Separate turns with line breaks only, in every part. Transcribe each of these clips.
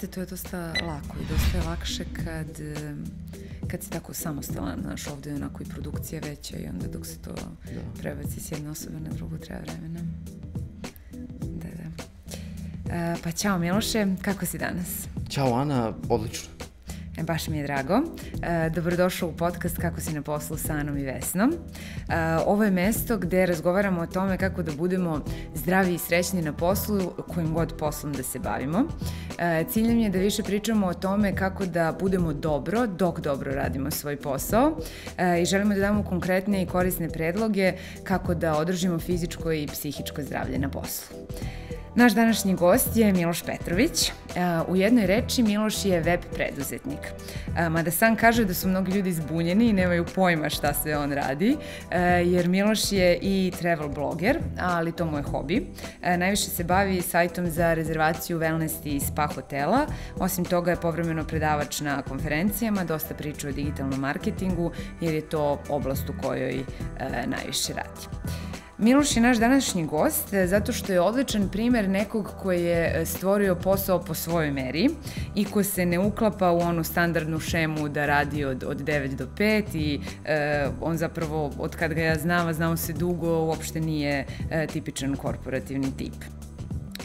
Jeste, to je dosta lako i dosta je lakše kad, kad si tako samostalan, znaš, ovde je onako i produkcija veća i onda dok se to da. prebaci s jedne osobe na drugu treba vremena. Da, da. E, pa ćao Miloše, kako si danas?
Ćao Ana, odlično.
E, baš mi je drago. E, dobrodošao u podcast Kako si na poslu sa Anom i Vesnom. E, ovo je mesto gde razgovaramo o tome kako da budemo zdravi i srećni na poslu, kojim god poslom da se bavimo. E, cilj nam je da više pričamo o tome kako da budemo dobro dok dobro radimo svoj posao e, i želimo da damo konkretne i korisne predloge kako da održimo fizičko i psihičko zdravlje na poslu. Naš današnji gost je Miloš Petrović. E, u jednoj reči Miloš je web preduzetnik. E, mada sam kaže da su mnogi ljudi zbunjeni i nemaju pojma šta sve on radi, e, jer Miloš je i travel bloger, ali to mu je hobi. Najviše se bavi sajtom za rezervaciju wellness i spa hotela. Osim toga je povremeno predavač na konferencijama, dosta priča o digitalnom marketingu, jer je to oblast u kojoj najviše radi. Miloš je naš današnji gost e, zato što je odličan primer nekog koji je e, stvorio posao po svojoj meri i ko se ne uklapa u onu standardnu šemu da radi od, od 9 do 5 i e, on zapravo, od kad ga ja znam, a znamo se dugo, uopšte nije e, tipičan korporativni tip.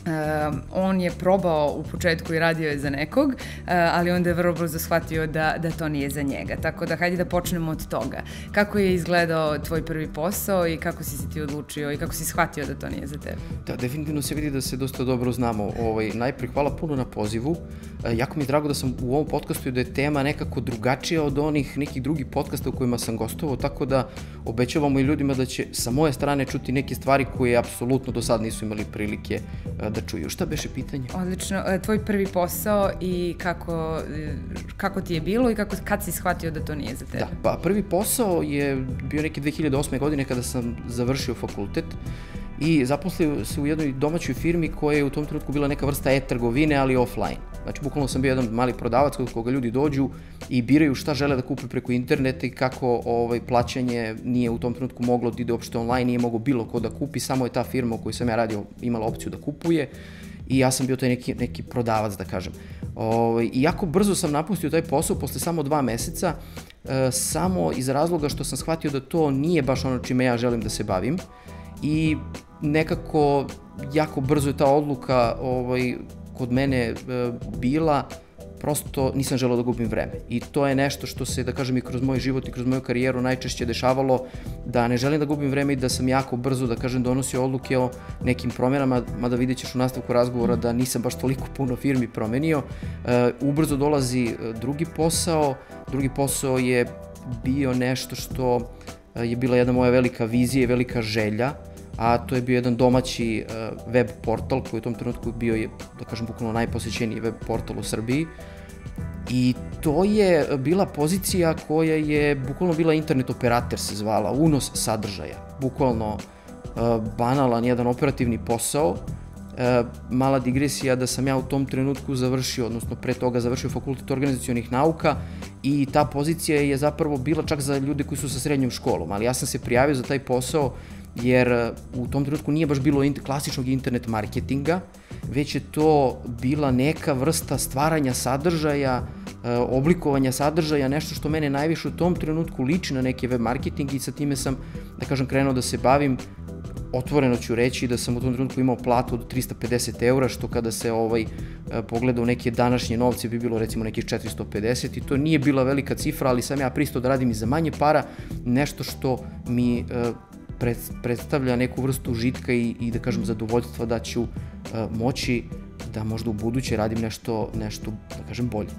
Uh, on je probao u početku i radio je za nekog, uh, ali onda je vrlo brzo shvatio da, da to nije za njega. Tako da hajde da počnemo od toga. Kako je izgledao tvoj prvi posao i kako si se ti odlučio i kako si shvatio da to nije za tebe?
Da, definitivno se vidi da se dosta dobro znamo. Ovaj, najprej hvala puno na pozivu. Uh, jako mi je drago da sam u ovom podcastu i da je tema nekako drugačija od onih nekih drugih podcasta u kojima sam gostovao, tako da obećavamo i ljudima da će sa moje strane čuti neke stvari koje apsolutno do sad nisu imali prilike da čuju. Šta beše pitanje?
Odlično. E, tvoj prvi posao i kako, e, kako ti je bilo i kako, kad si shvatio da to nije za tebe?
Da, pa prvi posao je bio neke 2008. godine kada sam završio fakultet i zaposlio se u jednoj domaćoj firmi koja je u tom trenutku bila neka vrsta e-trgovine, ali offline. Znači, bukvalno sam bio jedan mali prodavac kod koga ljudi dođu i biraju šta žele da kupe preko interneta i kako ovaj, plaćanje nije u tom trenutku moglo da ide uopšte online, nije mogo bilo ko da kupi, samo je ta firma u kojoj sam ja radio imala opciju da kupuje i ja sam bio taj neki, neki prodavac, da kažem. Ovaj, I jako brzo sam napustio taj posao posle samo dva meseca, e, samo iz razloga što sam shvatio da to nije baš ono čime ja želim da se bavim i nekako jako brzo je ta odluka ovaj, kod mene e, bila prosto nisam želeo da gubim vreme. I to je nešto što se, da kažem, i kroz moj život i kroz moju karijeru najčešće dešavalo, da ne želim da gubim vreme i da sam jako brzo, da kažem, donosio odluke o nekim promjenama, mada vidjet ćeš u nastavku razgovora da nisam baš toliko puno firmi promenio. E, ubrzo dolazi e, drugi posao, drugi posao je bio nešto što je bila jedna moja velika vizija i velika želja, a to je bio jedan domaći uh, web portal koji u tom trenutku bio je, da kažem, bukvalno najposećeniji web portal u Srbiji. I to je bila pozicija koja je bukvalno bila internet operator se zvala, unos sadržaja. Bukvalno uh, banalan jedan operativni posao, uh, mala digresija da sam ja u tom trenutku završio, odnosno pre toga završio fakultet organizacijonih nauka i ta pozicija je zapravo bila čak za ljude koji su sa srednjom školom, ali ja sam se prijavio za taj posao jer e, u tom trenutku nije baš bilo klasičnog internet marketinga, već je to bila neka vrsta stvaranja sadržaja, e, oblikovanja sadržaja, nešto što mene najviše u tom trenutku liči na neki web marketing i sa time sam, da kažem, krenuo da se bavim. Otvoreno ću reći da sam u tom trenutku imao platu od 350 eura, što kada se ovaj e, pogleda u neke današnje novce bi bilo recimo nekih 450 i to nije bila velika cifra, ali sam ja pristo da radim i za manje para, nešto što mi predstavlja neku vrstu užitka i, i da kažem zadovoljstva da ću uh, moći da možda u buduće radim nešto, nešto da kažem, bolje.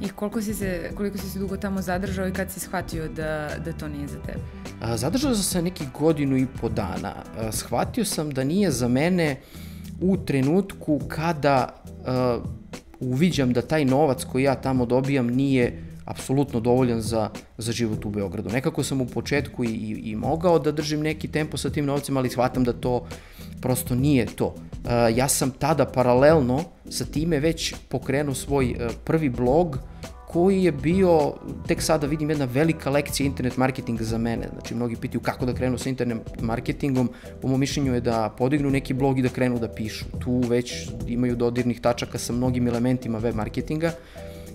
I koliko si se, koliko si se dugo tamo zadržao i kad si shvatio da, da to nije za tebe?
A, zadržao sam se neki godinu i po dana. A, shvatio sam da nije za mene u trenutku kada a, uviđam da taj novac koji ja tamo dobijam nije apsolutno dovoljan za, za život u Beogradu. Nekako sam u početku i, i, i mogao da držim neki tempo sa tim novcima, ali shvatam da to prosto nije to. Uh, ja sam tada paralelno sa time već pokrenuo svoj uh, prvi blog koji je bio, tek sada vidim jedna velika lekcija internet marketinga za mene. Znači, mnogi pitaju kako da krenu sa internet marketingom. Po mom mišljenju je da podignu neki blog i da krenu da pišu. Tu već imaju dodirnih tačaka sa mnogim elementima web marketinga.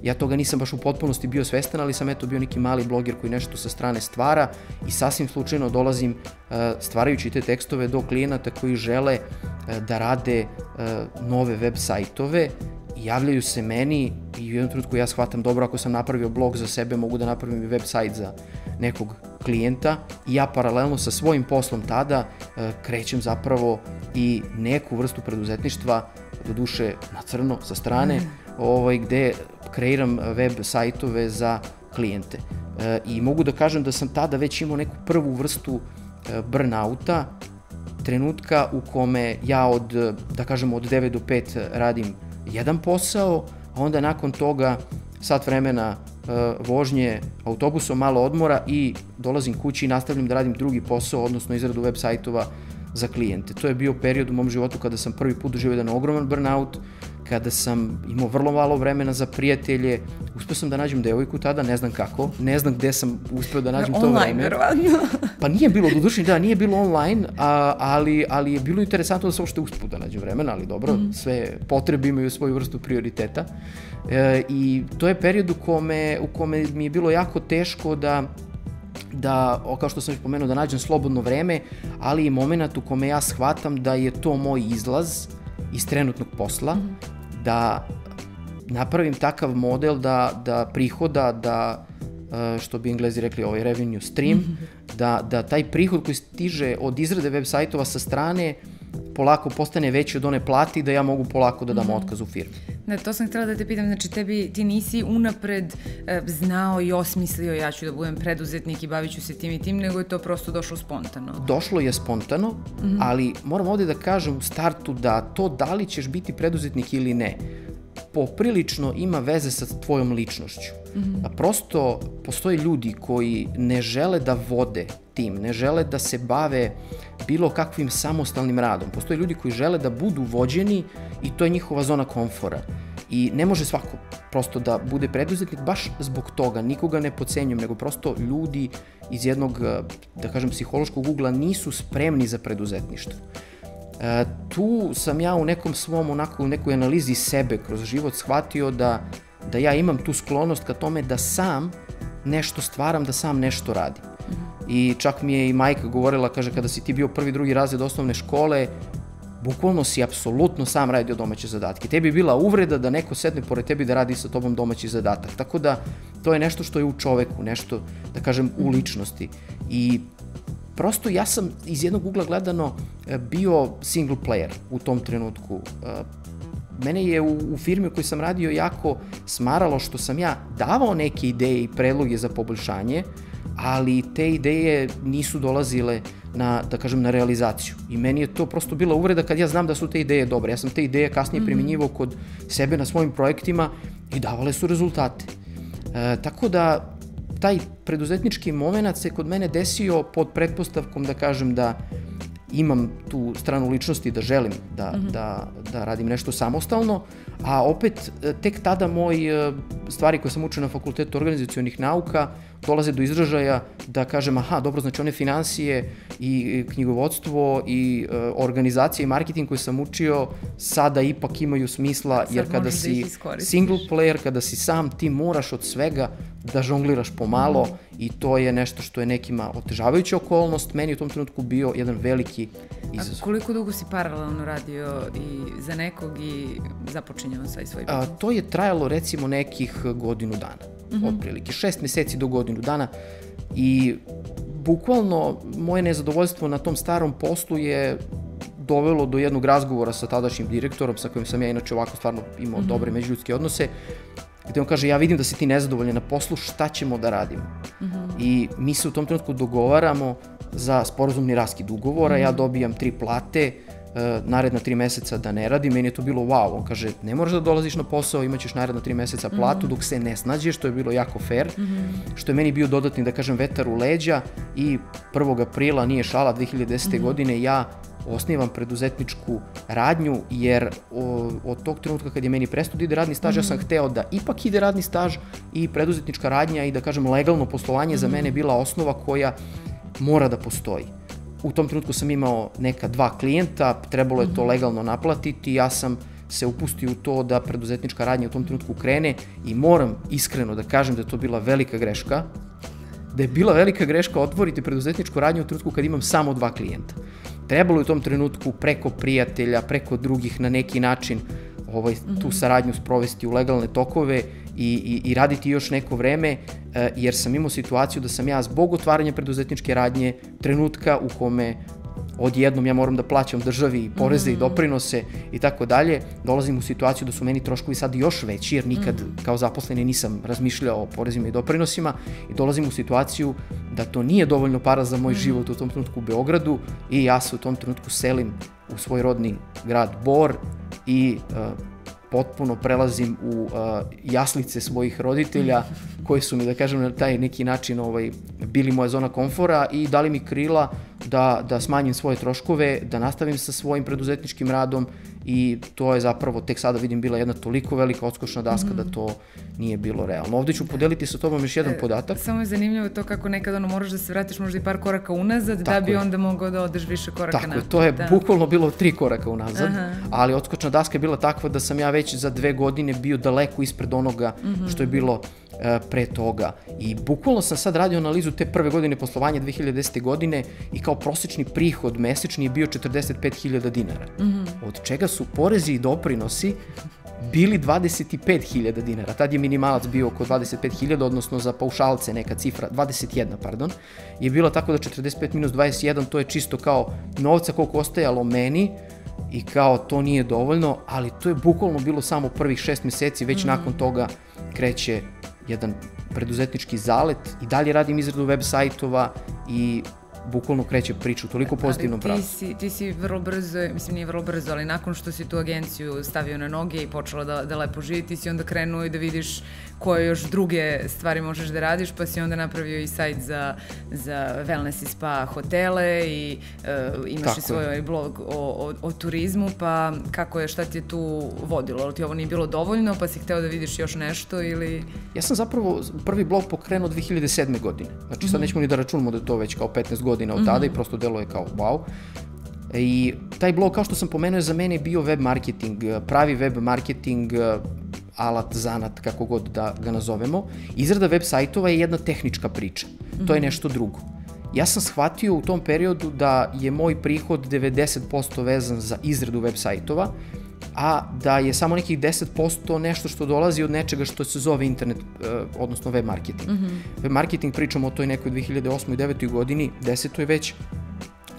Ja toga nisam baš u potpunosti bio svestan, ali sam eto bio neki mali bloger koji nešto sa strane stvara i sasvim slučajno dolazim e, stvarajući te tekstove do klijenata koji žele e, da rade e, nove web sajtove javljaju se meni i u jednom trenutku ja shvatam dobro ako sam napravio blog za sebe mogu da napravim i web sajt za nekog klijenta i ja paralelno sa svojim poslom tada krećem zapravo i neku vrstu preduzetništva do duše na crno sa strane mm. Ovaj, gde kreiram web sajtove za klijente. E, I mogu da kažem da sam tada već imao neku prvu vrstu e, burnouta, trenutka u kome ja od, da kažem, od 9 do 5 radim jedan posao, a onda nakon toga sat vremena uh, vožnje autobusom, malo odmora i dolazim kući i nastavljam da radim drugi posao, odnosno izradu web sajtova za klijente. To je bio period u mom životu kada sam prvi put doživio jedan ogroman burnout, kada sam imao vrlo malo vremena za prijatelje, uspeo sam da nađem devojku tada, ne znam kako, ne znam gde sam uspeo da nađem to vreme.
Online, verovatno.
pa nije bilo, do duši, da, nije bilo online, a, ali, ali je bilo interesantno da se uopšte uspeo da nađem vremena, ali dobro, mm. sve potrebe imaju svoju vrstu prioriteta. E, I to je period u kome, u kome mi je bilo jako teško da da, kao što sam već pomenuo, da nađem slobodno vreme, ali i moment u kome ja shvatam da je to moj izlaz iz trenutnog posla, mm -hmm da napravim takav model da, da prihoda, da e, što bi englezi rekli ovaj revenue stream, mm -hmm. da, da taj prihod koji stiže od izrade web sajtova sa strane polako postane veći od one plati da ja mogu polako da dam mm -hmm. otkaz u firmi.
Da, to sam htela da te pitam, znači tebi, ti nisi unapred e, znao i osmislio ja ću da budem preduzetnik i bavit ću se tim i tim, nego je to prosto došlo spontano.
Došlo je spontano, mm -hmm. ali moram ovde da kažem u startu da to da li ćeš biti preduzetnik ili ne, poprilično ima veze sa tvojom ličnošću. Mm -hmm. A prosto postoje ljudi koji ne žele da vode tim, ne žele da se bave bilo kakvim samostalnim radom. Postoje ljudi koji žele da budu vođeni i to je njihova zona komfora. I ne može svako prosto da bude preduzetnik baš zbog toga, nikoga ne pocenjujem, nego prosto ljudi iz jednog, da kažem, psihološkog ugla nisu spremni za preduzetništvo. E, tu sam ja u nekom svom, onako, u nekoj analizi sebe kroz život shvatio da, da ja imam tu sklonost ka tome da sam nešto stvaram, da sam nešto radim. Mm -hmm. I čak mi je i majka govorila, kaže, kada si ti bio prvi, drugi razred osnovne škole, bukvalno si apsolutno sam radio domaće zadatke. Tebi je bila uvreda da neko sedne pored tebi da radi sa tobom domaći zadatak. Tako da to je nešto što je u čoveku, nešto, da kažem, u mhm. ličnosti. I prosto ja sam iz jednog ugla gledano e, bio single player u tom trenutku. E, mene je u, u firmi u kojoj sam radio jako smaralo što sam ja davao neke ideje i predloge za poboljšanje, ali te ideje nisu dolazile na, da kažem, na realizaciju. I meni je to prosto bila uvreda kad ja znam da su te ideje dobre. Ja sam te ideje kasnije mm -hmm. primenjivao kod sebe na svojim projektima i davale su rezultate. E, tako da taj preduzetnički moment se kod mene desio pod pretpostavkom da kažem da imam tu stranu ličnosti da želim da, mm -hmm. da, da radim nešto samostalno, a opet e, tek tada moj e, stvari koje sam učio na fakultetu organizacijonih nauka dolaze do izražaja da kažem aha, dobro, znači one financije i knjigovodstvo i uh, organizacija i marketing koje sam učio sada ipak imaju smisla jer kada da si da single player, kada si sam, ti moraš od svega da žongliraš pomalo i to je nešto što je nekima otežavajuća okolnost, meni u tom trenutku bio jedan veliki izazov.
A koliko dugo si paralelno radio i za nekog i započinjao sa svoj biznis?
To je trajalo recimo nekih godinu dana mm -hmm. otprilike, šest meseci do godinu dana i bukvalno moje nezadovoljstvo na tom starom poslu je dovelo do jednog razgovora sa tadašnjim direktorom sa kojim sam ja inače ovako stvarno imao mm -hmm. dobre međuljudske odnose gde on kaže ja vidim da si ti nezadovoljan na poslu, šta ćemo da radimo? Mm -hmm. I mi se u tom trenutku dogovaramo za sporozumni raskid ugovora, mm -hmm. ja dobijam tri plate, E, naredna tri meseca da ne radi, meni je to bilo wow, on kaže ne moraš da dolaziš na posao, imaćeš naredna tri meseca platu mm -hmm. dok se ne snađeš, to je bilo jako fair, mm -hmm. što je meni bio dodatni, da kažem, vetar u leđa i 1. aprila, nije šala, 2010. Mm -hmm. godine ja osnivam preduzetničku radnju, jer o, od tog trenutka kad je meni prestao da ide radni staž, mm -hmm. ja sam mhm. hteo da ipak ide radni staž i preduzetnička radnja i da kažem legalno poslovanje mm -hmm. za mene bila osnova koja mora da postoji. U tom trenutku sam imao neka dva klijenta, trebalo je to mhm. legalno naplatiti, ja sam se upustio u to da preduzetnička radnja u tom trenutku krene i moram iskreno da kažem da je to bila velika greška, da je bila velika greška otvoriti preduzetničku radnju u trenutku kad imam samo dva klijenta. Trebalo je u tom trenutku preko prijatelja, preko drugih na neki način ovaj, tu mhm. saradnju sprovesti u legalne tokove i, i, i raditi još neko vreme, e, jer sam imao situaciju da sam ja zbog otvaranja preduzetničke radnje, trenutka u kome odjednom ja moram da plaćam državi poreze mm. i doprinose i tako dalje, dolazim u situaciju da su meni troškovi sad još veći, jer nikad mm. kao zaposleni nisam razmišljao o porezima i doprinosima i dolazim u situaciju da to nije dovoljno para za moj mm. život u tom trenutku u Beogradu i ja se u tom trenutku selim u svoj rodni grad Bor i uh, potpuno prelazim u uh, jaslice svojih roditelja koji su mi, da kažem, na taj neki način ovaj, bili moja zona komfora i dali mi krila da, da smanjim svoje troškove, da nastavim sa svojim preduzetničkim radom i to je zapravo tek sada vidim bila jedna toliko velika odskočna daska mm da to nije bilo realno. Ovde ću podeliti sa tobom još jedan e, podatak.
Samo je zanimljivo to kako nekad ono moraš da se vratiš možda i par koraka unazad Tako da bi je. onda mogao da odeš više koraka
Tako napred. Tako je, to je da. bukvalno bilo tri koraka unazad, Aha. ali odskočna daska je bila takva da sam ja već za dve godine bio daleko ispred onoga mm -hmm. što je bilo E, pre toga. I bukvalno sam sad radio analizu te prve godine poslovanja 2010. godine i kao prosečni prihod mesečni je bio 45.000 dinara. Mm -hmm. Od čega su porezi i doprinosi bili 25.000 dinara. Tad je minimalac bio oko 25.000, odnosno za paušalce neka cifra, 21, pardon, je bilo tako da 45 minus 21, to je čisto kao novca koliko ostajalo meni, i kao to nije dovoljno, ali to je bukvalno bilo samo prvih šest meseci, već mm. nakon toga kreće jedan preduzetnički zalet i dalje radim izradu web sajtova i bukvalno kreće priču toliko pozitivnom pravu.
Ti si, ti si vrlo brzo, mislim nije vrlo brzo, ali nakon što si tu agenciju stavio na noge i počela da, da lepo živi, ti si onda krenuo i da vidiš koje još druge stvari možeš da radiš, pa si onda napravio i sajt za, za wellness i spa hotele i uh, imaš Tako i svoj je. blog o, o, o turizmu, pa kako je, šta ti je tu vodilo? Ali ti ovo nije bilo dovoljno, pa si hteo da vidiš još nešto ili...
Ja sam zapravo prvi blog pokrenuo 2007. godine. Znači sad mm -hmm. nećemo ni da računamo da to već kao 15 godina od tada mm -hmm. i prosto delo je kao wow. I taj blog, kao što sam pomenuo, je za mene bio web marketing, pravi web marketing, alat, zanat, kako god da ga nazovemo. Izrada web sajtova je jedna tehnička priča. To je mhm. nešto drugo. Ja sam shvatio u tom periodu da je moj prihod 90% vezan za izradu web sajtova, a da je samo nekih 10% nešto što dolazi od nečega što se zove internet, eh, odnosno web marketing. Mm -hmm. Web marketing pričamo o toj nekoj 2008. i 2009. godini, 10. je već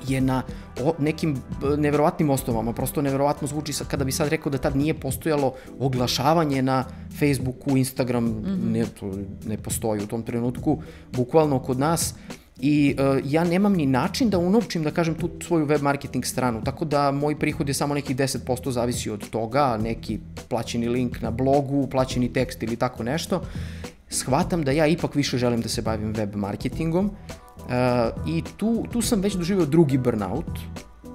je na o, nekim neverovatnim osnovama, prosto neverovatno zvuči sad, kada bi sad rekao da tad nije postojalo oglašavanje na Facebooku, Instagram, mm -hmm. ne, to ne postoji u tom trenutku, bukvalno kod nas, i uh, ja nemam ni način da unovčim, da kažem, tu svoju web marketing stranu, tako da moj prihod je samo nekih 10% zavisi od toga, neki plaćeni link na blogu, plaćeni tekst ili tako nešto. Shvatam da ja ipak više želim da se bavim web marketingom, I tu, tu sam već doživio drugi burnout,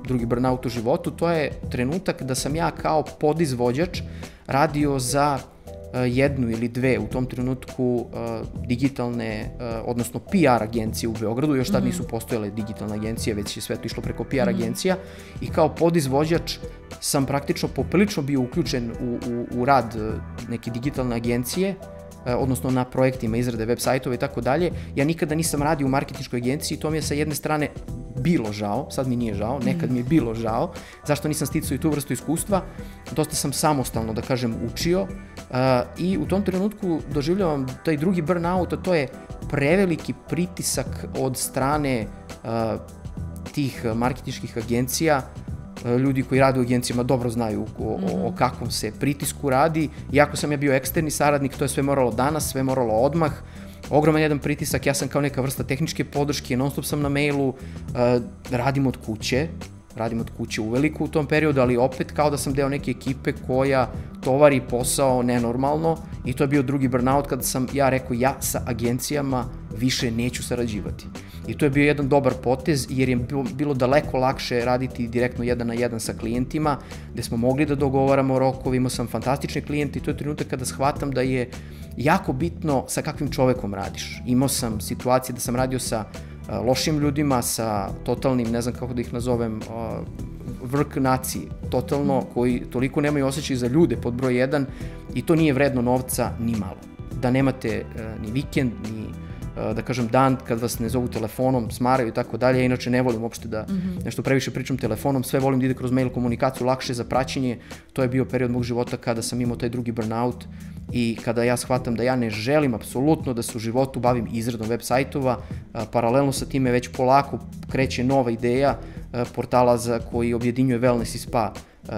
drugi burnout u životu, to je trenutak da sam ja kao podizvođač radio za jednu ili dve u tom trenutku digitalne, odnosno PR agencije u Beogradu, još tad mhm. nisu postojale digitalne agencije, već je sve to išlo preko PR mhm. agencija i kao podizvođač sam praktično poprilično bio uključen u, u, u rad neke digitalne agencije, E, odnosno na projektima izrade web sajtova i tako dalje. Ja nikada nisam radio u marketinškoj agenciji, to mi je sa jedne strane bilo žao, sad mi nije žao, nekad mi je bilo žao, zašto nisam sticao i tu vrstu iskustva, dosta sam samostalno, da kažem, učio i u tom trenutku doživljavam taj drugi burnout, a to je preveliki pritisak od strane uh, tih marketinških agencija ljudi koji rade u agencijama dobro znaju o, o, o mhm. kakvom se pritisku radi. Iako sam ja bio eksterni saradnik, to je sve moralo danas, sve moralo odmah. Ogroman jedan pritisak, ja sam kao neka vrsta tehničke podrške, non stop sam na mailu, uh, radim od kuće, radim od kuće uveliko u tom periodu, ali opet kao da sam deo neke ekipe koja tovari posao nenormalno i to je bio drugi burnout kada sam ja rekao ja sa agencijama više neću sarađivati. I to je bio jedan dobar potez jer je bilo daleko lakše raditi direktno jedan na jedan sa klijentima, gde smo mogli da dogovaramo rokove, imao sam fantastične klijente i to je trenutak kada shvatam da je jako bitno sa kakvim čovekom radiš. Imao sam situacije da sam radio sa lošim ljudima, sa totalnim, ne znam kako da ih nazovem, vrk naciji, totalno, koji toliko nemaju osjećaj za ljude pod broj 1 i to nije vredno novca ni malo. Da nemate ni vikend, ni da kažem dan kad vas ne zovu telefonom, smaraju i tako dalje. Ja inače ne volim uopšte da mm -hmm. nešto previše pričam telefonom, sve volim da ide kroz mail komunikaciju, lakše za praćenje. To je bio period mog života kada sam imao taj drugi burnout i kada ja shvatam da ja ne želim apsolutno da se u životu bavim izradom web sajtova, paralelno sa time već polako kreće nova ideja portala za koji objedinjuje wellness i spa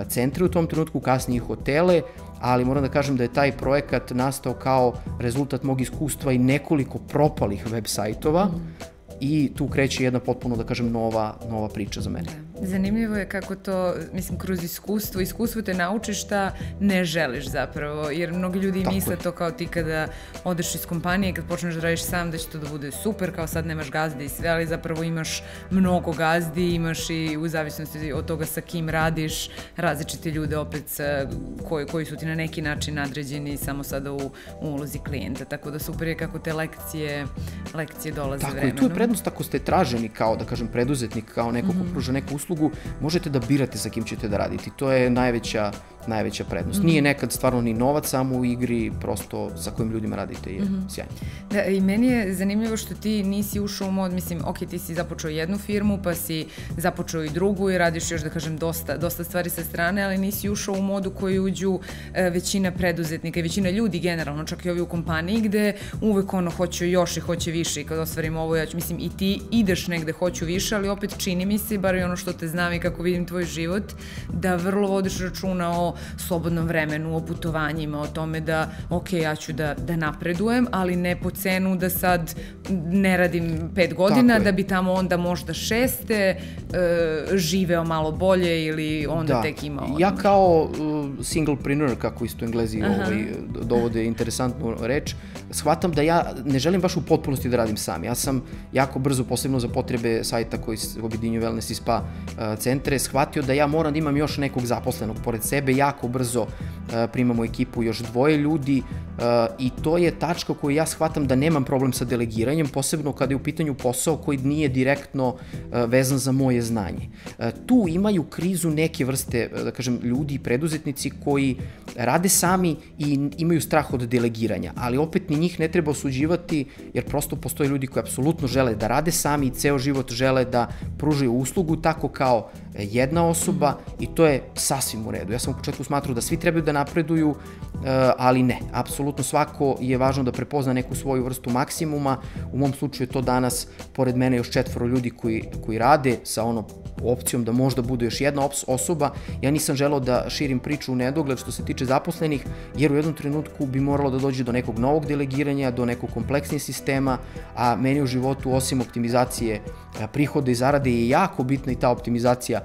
centre u tom trenutku, kasnije hotele, ali moram da kažem da je taj projekat nastao kao rezultat mog iskustva i nekoliko propalih web sajtova, mm i tu kreće jedna potpuno, da kažem, nova, nova priča za mene.
Da. Zanimljivo je kako to, mislim, kroz iskustvo, iskustvo te nauči šta ne želiš zapravo, jer mnogi ljudi Tako misle je. to kao ti kada odeš iz kompanije, kad počneš da radiš sam, da će to da bude super, kao sad nemaš gazde i sve, ali zapravo imaš mnogo gazdi, imaš i u zavisnosti od toga sa kim radiš, različite ljude opet sa, koji, koji su ti na neki način nadređeni samo sada u, u ulozi klijenta, tako da super je kako te lekcije, lekcije dolaze
Tako
vremenom.
Tako i tu je prednost ako ste traženi kao, da kažem, preduzetnik, kao neko ko mhm. pruža neku uslugu, možete da birate sa kim ćete da radite. To je najveća najveća prednost. Mm -hmm. Nije nekad stvarno ni novac samo u igri, prosto sa kojim ljudima radite je mm -hmm. sjajno.
Da, i meni je zanimljivo što ti nisi ušao u mod, mislim, ok, ti si započeo jednu firmu, pa si započeo i drugu i radiš još, da kažem, dosta, dosta stvari sa strane, ali nisi ušao u modu koji uđu e, većina preduzetnika i većina ljudi generalno, čak i ovi u kompaniji, gde uvek ono hoće još i hoće više i kad ostvarim ovo, ja ću, mislim, i ti ideš negde hoću više, ali opet čini mi se, bar i ono što te znam i kako vidim tvoj život, da vrlo vodiš računa o slobodnom vremenu, o putovanjima, o tome da, ok, ja ću da, da napredujem, ali ne po cenu da sad ne radim pet godina, da bi tamo onda možda šeste e, živeo malo bolje ili onda da. tek imao...
Ja kao uh, singlepreneur, kako isto englezi ovaj, dovode interesantnu reč, shvatam da ja ne želim baš u potpunosti da radim sam. Ja sam jako brzo, posebno za potrebe sajta koji objedinju wellness i spa uh, centre, shvatio da ja moram da imam još nekog zaposlenog pored sebe, jako brzo uh, primamo ekipu još dvoje ljudi uh, i to je tačka koju ja shvatam da nemam problem sa delegiranjem, posebno kada je u pitanju posao koji nije direktno vezan za moje znanje. Tu imaju krizu neke vrste, da kažem, ljudi i preduzetnici koji rade sami i imaju strah od delegiranja, ali opet ni njih ne treba osuđivati, jer prosto postoje ljudi koji apsolutno žele da rade sami i ceo život žele da pružaju uslugu tako kao jedna osoba i to je sasvim u redu. Ja sam u početku smatrao da svi trebaju da napreduju, e, ali ne. Apsolutno svako je važno da prepozna neku svoju vrstu maksimuma. U mom slučaju je to danas, pored mene, još četvoro ljudi koji, koji rade sa ono opcijom da možda bude još jedna osoba. Ja nisam želeo da širim priču u nedogled što se tiče zaposlenih, jer u jednom trenutku bi moralo da dođe do nekog novog delegiranja, do nekog kompleksnijeg sistema, a meni u životu, osim optimizacije prihoda i zarade, je jako bitna i ta optimizacija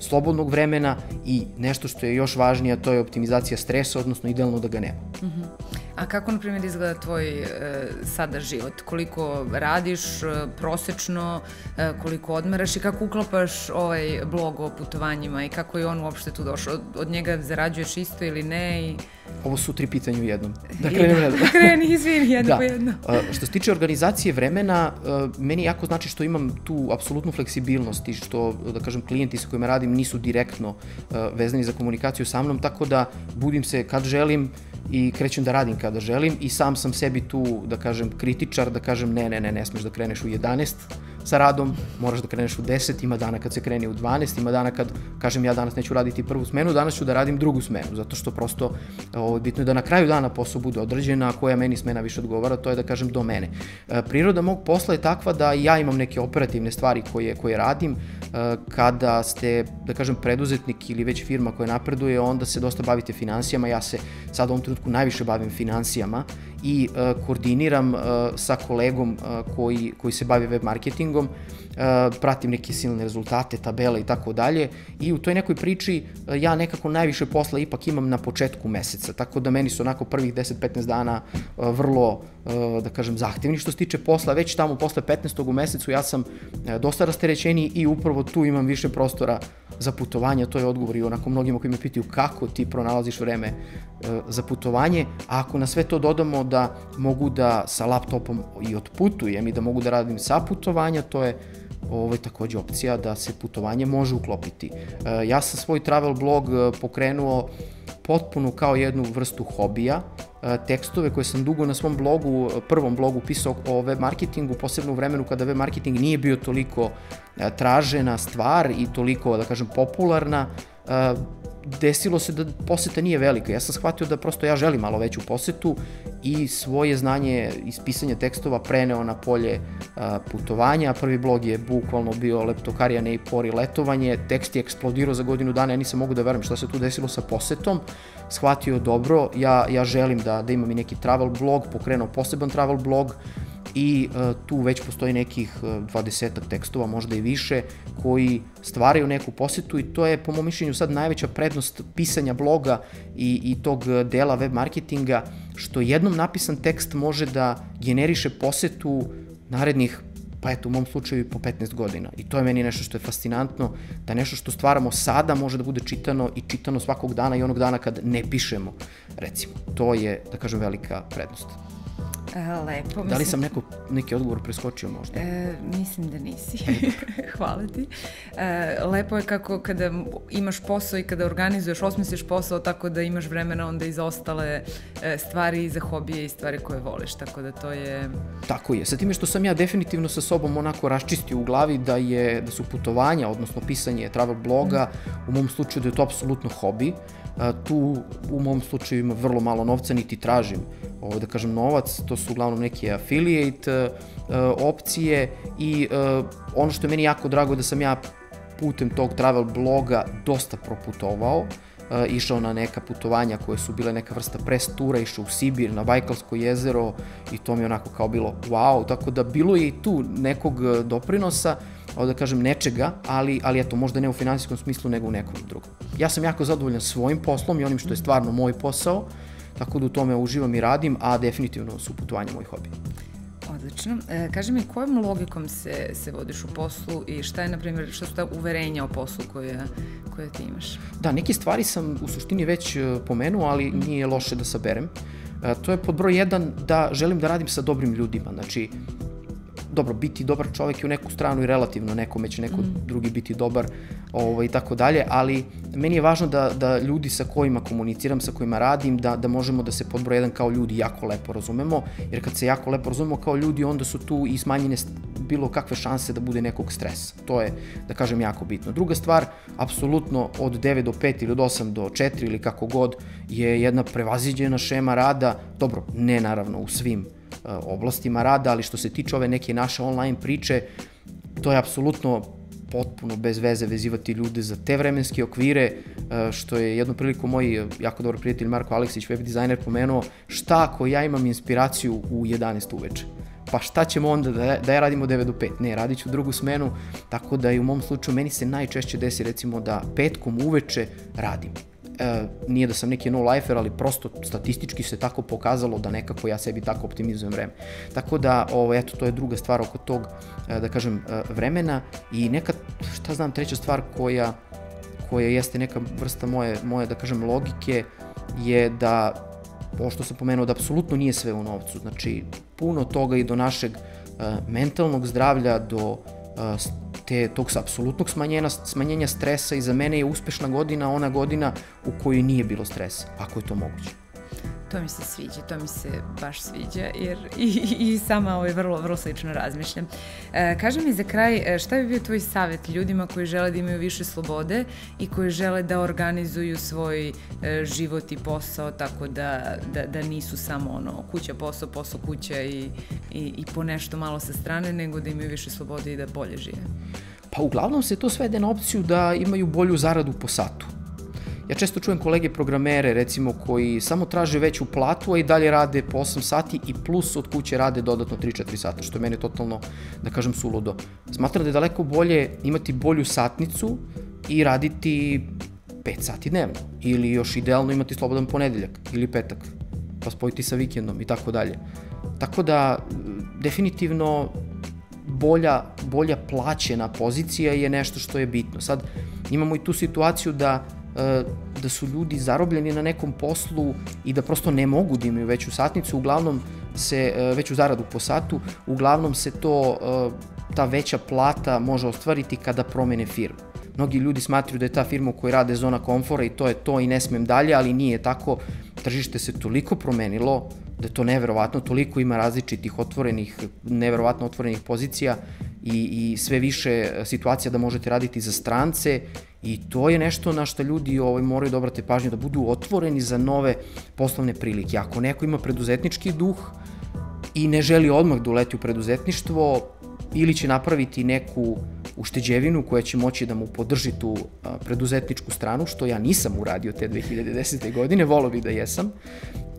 slobodnog vremena i nešto što je još važnije, to je optimizacija stresa, odnosno idealno da ga nema. Mm -hmm.
A kako, na primjer, izgleda tvoj e, sada život? Koliko radiš e, prosečno, e, koliko odmaraš i kako uklapaš ovaj blog o putovanjima i kako je on uopšte tu došao? Od, od njega zarađuješ isto ili ne? I...
Ovo su tri pitanja u jednom. Da krenem
redom. Da kreni, izvini, jedno da. po jedno.
A, što se tiče organizacije vremena, a, meni jako znači što imam tu apsolutnu fleksibilnost i što, da kažem, klijenti sa kojima radim nisu direktno a, vezani za komunikaciju sa mnom, tako da budim se kad želim, i krećem da radim kada želim i sam sam sebi tu, da kažem, kritičar, da kažem ne, ne, ne, ne smeš da kreneš u 11, sa radom, moraš da kreneš u 10, ima dana kad se krene u 12, ima dana kad kažem ja danas neću raditi prvu smenu, danas ću da radim drugu smenu, zato što prosto o, bitno je da na kraju dana posao bude određena, koja meni smena više odgovara, to je da kažem do mene. E, priroda mog posla je takva da ja imam neke operativne stvari koje, koje radim, e, kada ste, da kažem, preduzetnik ili već firma koja napreduje, onda se dosta bavite financijama, ja se sad u ovom trenutku najviše bavim financijama i uh, koordiniram uh, sa kolegom uh, koji, koji se bavi web marketingom, pratim neke silne rezultate, tabele i tako dalje. I u toj nekoj priči uh, ja nekako najviše posla ipak imam na početku meseca, tako da meni su onako prvih 10-15 dana uh, vrlo da kažem, zahtevni. Što se tiče posla, već tamo posle 15. u mesecu ja sam dosta rasterećeniji i upravo tu imam više prostora za putovanje, to je odgovor i onako mnogima koji me pitaju kako ti pronalaziš vreme za putovanje, a ako na sve to dodamo da mogu da sa laptopom i otputujem i da mogu da radim sa putovanja, to je ovo je takođe opcija da se putovanje može uklopiti. Ja sam svoj travel blog pokrenuo potpuno kao jednu vrstu hobija, tekstove koje sam dugo na svom blogu, prvom blogu pisao o web marketingu, posebno u vremenu kada web marketing nije bio toliko tražena stvar i toliko, da kažem, popularna, desilo se da poseta nije velika. Ja sam shvatio da prosto ja želim malo veću posetu i svoje znanje iz pisanja tekstova preneo na polje putovanja. Prvi blog je bukvalno bio Leptokarija ne i pori letovanje. Tekst je eksplodirao za godinu dana, ja nisam mogu da verujem šta se tu desilo sa posetom. Shvatio dobro, ja, ja želim da, da imam i neki travel blog, pokrenuo poseban travel blog, i uh, tu već postoji nekih uh, 20 tekstova, možda i više, koji stvaraju neku posetu i to je po mom mišljenju sad najveća prednost pisanja bloga i, i tog dela web marketinga, što jednom napisan tekst može da generiše posetu narednih pa eto u mom slučaju po 15 godina. I to je meni nešto što je fascinantno, da nešto što stvaramo sada može da bude čitano i čitano svakog dana i onog dana kad ne pišemo, recimo. To je, da kažem, velika prednost.
Lepo. Mislim,
da li sam neko, neki odgovor preskočio možda?
E, mislim da nisi. Hvala ti. E, lepo je kako kada imaš posao i kada organizuješ, osmisliš posao tako da imaš vremena onda i za ostale e, stvari i za hobije i stvari koje voliš, tako da to je...
Tako je. Sa time što sam ja definitivno sa sobom onako raščistio u glavi da je da su putovanja, odnosno pisanje travel bloga, mm. u mom slučaju da je to apsolutno hobi. E, tu u mom slučaju ima vrlo malo novca, niti tražim ovo da kažem novac, to su uglavnom neke affiliate uh, opcije i uh, ono što je meni jako drago da sam ja putem tog travel bloga dosta proputovao, išao na neka putovanja koje su bile neka vrsta press tura, išao u Sibir, na Bajkalsko jezero i to mi je onako kao bilo wow, tako da bilo je i tu nekog doprinosa, da kažem nečega, ali, ali eto, možda ne u finansijskom smislu, nego u nekom drugom. Ja sam jako zadovoljan svojim poslom i onim što je stvarno moj posao, tako da u tome uživam i radim, a definitivno su putovanja moj hobi.
Odlično. E, kaži mi, kojom logikom se, se vodiš u poslu i šta je, na primjer, šta su ta uverenja o poslu koje, koje ti imaš?
Da, neke stvari sam u suštini već e, pomenuo, ali nije loše da saberem. E, to je pod broj jedan da želim da radim sa dobrim ljudima. Znači, dobro, biti dobar čovek je u neku stranu i relativno nekome će neko mm. drugi biti dobar ovaj, i tako dalje, ali meni je važno da, da ljudi sa kojima komuniciram, sa kojima radim, da, da možemo da se pod broj jedan kao ljudi jako lepo razumemo, jer kad se jako lepo razumemo kao ljudi, onda su tu i smanjene bilo kakve šanse da bude nekog stresa. To je, da kažem, jako bitno. Druga stvar, apsolutno od 9 do 5 ili od 8 do 4 ili kako god, je jedna prevaziđena šema rada, dobro, ne naravno u svim oblastima rada, ali što se tiče ove neke naše online priče, to je apsolutno potpuno bez veze vezivati ljude za te vremenske okvire, što je jednu priliku moj jako dobar prijatelj Marko Aleksić, web dizajner, pomenuo, šta ako ja imam inspiraciju u 11 uveče? Pa šta ćemo onda da, da ja radim od 9 do 5? Ne, radit ću drugu smenu, tako da i u mom slučaju meni se najčešće desi recimo da petkom uveče radim e, nije da sam neki no-lifer, ali prosto statistički se tako pokazalo da nekako ja sebi tako optimizujem vreme. Tako da, ovo, eto, to je druga stvar oko tog, e, da kažem, e, vremena i neka, šta znam, treća stvar koja, koja jeste neka vrsta moje, moje, da kažem, logike je da, ovo što sam pomenuo, da apsolutno nije sve u novcu. Znači, puno toga i do našeg e, mentalnog zdravlja, do te, tog apsolutnog smanjenja, smanjenja stresa i za mene je uspešna godina ona godina u kojoj nije bilo stresa, ako je to moguće.
To mi se sviđa, to mi se baš sviđa, jer i, i sama ovaj vrlo, vrlo slično razmišljam. E, kaži mi za kraj, e, šta bi bio tvoj savjet ljudima koji žele da imaju više slobode i koji žele da organizuju svoj e, život i posao tako da, da, da nisu samo ono kuća, posao, posao, kuća i, i, i po nešto malo sa strane, nego da imaju više slobode i da bolje žive?
Pa uglavnom se to svede na opciju da imaju bolju zaradu po satu. Ja često čujem kolege programere, recimo, koji samo traže veću platu, a i dalje rade po 8 sati i plus od kuće rade dodatno 3-4 sata, što je meni totalno, da kažem, suludo. Smatram da je daleko bolje imati bolju satnicu i raditi 5 sati dnevno. Ili još idealno imati slobodan ponedeljak ili petak, pa spojiti sa vikendom i tako dalje. Tako da, definitivno, bolja, bolja plaćena pozicija je nešto što je bitno. Sad, imamo i tu situaciju da da su ljudi zarobljeni na nekom poslu i da prosto ne mogu da imaju veću satnicu, uglavnom se, e, veću zaradu po satu, uglavnom se to, e, ta veća plata može ostvariti kada promene firmu. Mnogi ljudi smatruju da je ta firma u kojoj rade zona komfora i to je to i ne smem dalje, ali nije tako. Tržište se toliko promenilo da je to neverovatno, toliko ima različitih otvorenih, neverovatno otvorenih pozicija i, i sve više situacija da možete raditi za strance i to je nešto na što ljudi ovaj, moraju da obrate pažnju, da budu otvoreni za nove poslovne prilike. Ako neko ima preduzetnički duh i ne želi odmah da uleti u preduzetništvo, ili će napraviti neku ušteđevinu koja će moći da mu podrži tu preduzetničku stranu, što ja nisam uradio te 2010. godine, volao bih da jesam.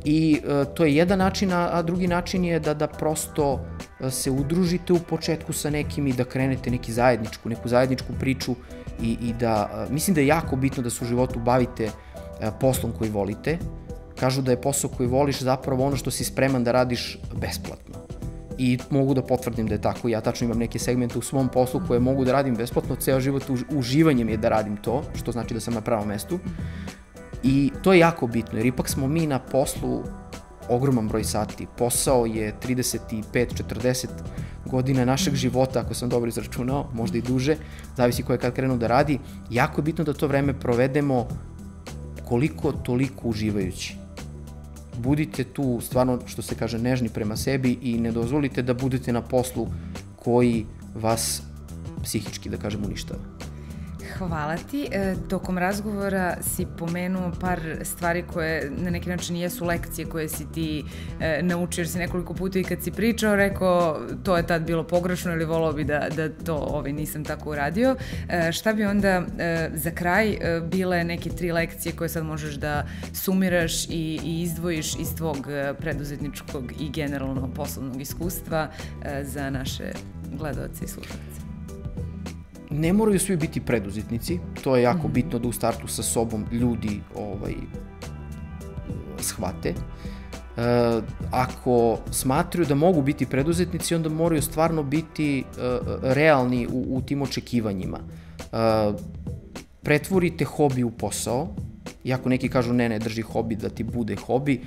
I e, to je jedan način, a, a drugi način je da, da prosto e, se udružite u početku sa nekim i da krenete neki zajedničku, neku zajedničku priču i, i da, e, mislim da je jako bitno da se u životu bavite poslom koji volite. Kažu da je posao koji voliš zapravo ono što si spreman da radiš besplatno i mogu da potvrdim da je tako. Ja tačno imam neke segmente u svom poslu koje mogu da radim besplatno, ceo život uživanjem je da radim to, što znači da sam na pravom mestu. I to je jako bitno, jer ipak smo mi na poslu ogroman broj sati. Posao je 35-40 godina našeg života, ako sam dobro izračunao, možda i duže, zavisi ko je kad krenu da radi. Jako je bitno da to vreme provedemo koliko toliko uživajući budite tu stvarno, što se kaže, nežni prema sebi i ne dozvolite da budete na poslu koji vas psihički, da kažem, uništava.
Hvala ti. E, tokom razgovora si pomenuo par stvari koje na neki način jesu lekcije koje si ti e, naučio, jer si nekoliko puta i kad si pričao rekao to je tad bilo pogrešno ili volao bi da, da to ovaj, nisam tako uradio. E, šta bi onda e, za kraj e, bile neke tri lekcije koje sad možeš da sumiraš i, i izdvojiš iz tvog e, preduzetničkog i generalno poslovnog iskustva e, za naše gledalce i slušalce?
Ne moraju svi biti preduzetnici, to je jako mm. bitno da u startu sa sobom ljudi ovaj, shvate. E, ako smatruju da mogu biti preduzetnici, onda moraju stvarno biti e, realni u, u tim očekivanjima. E, pretvorite hobi u posao, iako neki kažu ne, ne, drži hobi da ti bude hobi,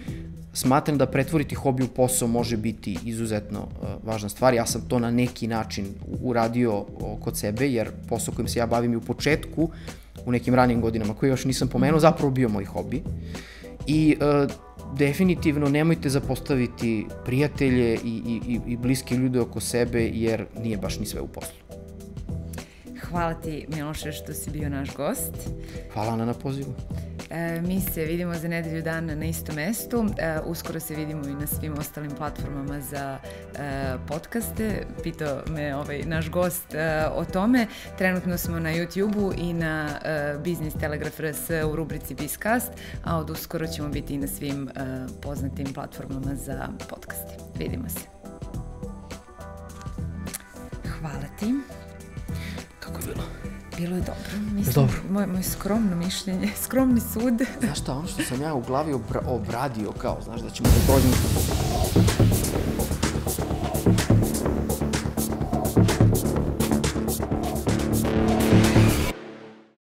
smatram da pretvoriti hobi u posao može biti izuzetno uh, važna stvar. Ja sam to na neki način uradio uh, kod sebe, jer posao kojim se ja bavim i u početku, u nekim ranim godinama koje još nisam pomenuo, mhm. zapravo bio moj hobi. I uh, definitivno nemojte zapostaviti prijatelje i, i, i bliske ljude oko sebe, jer nije baš ni sve u poslu.
Hvala ti Miloše što si bio naš gost.
Hvala na pozivu.
E, mi se vidimo za nedelju dana na istom mestu. E, uskoro se vidimo i na svim ostalim platformama za e, podcaste. Pitao me ovaj, naš gost e, o tome. Trenutno smo na YouTube-u i na e, Business Telegraph RS u rubrici Bizcast, a od uskoro ćemo biti i na svim e, poznatim platformama za podcaste. Vidimo se. Hvala ti
kako bilo?
Bilo je dobro. Mislim, dobro. Moj, moj skromno mišljenje, skromni sud.
Znaš šta, ono što sam ja u glavi obra obradio kao, znaš, da ćemo da dođemo...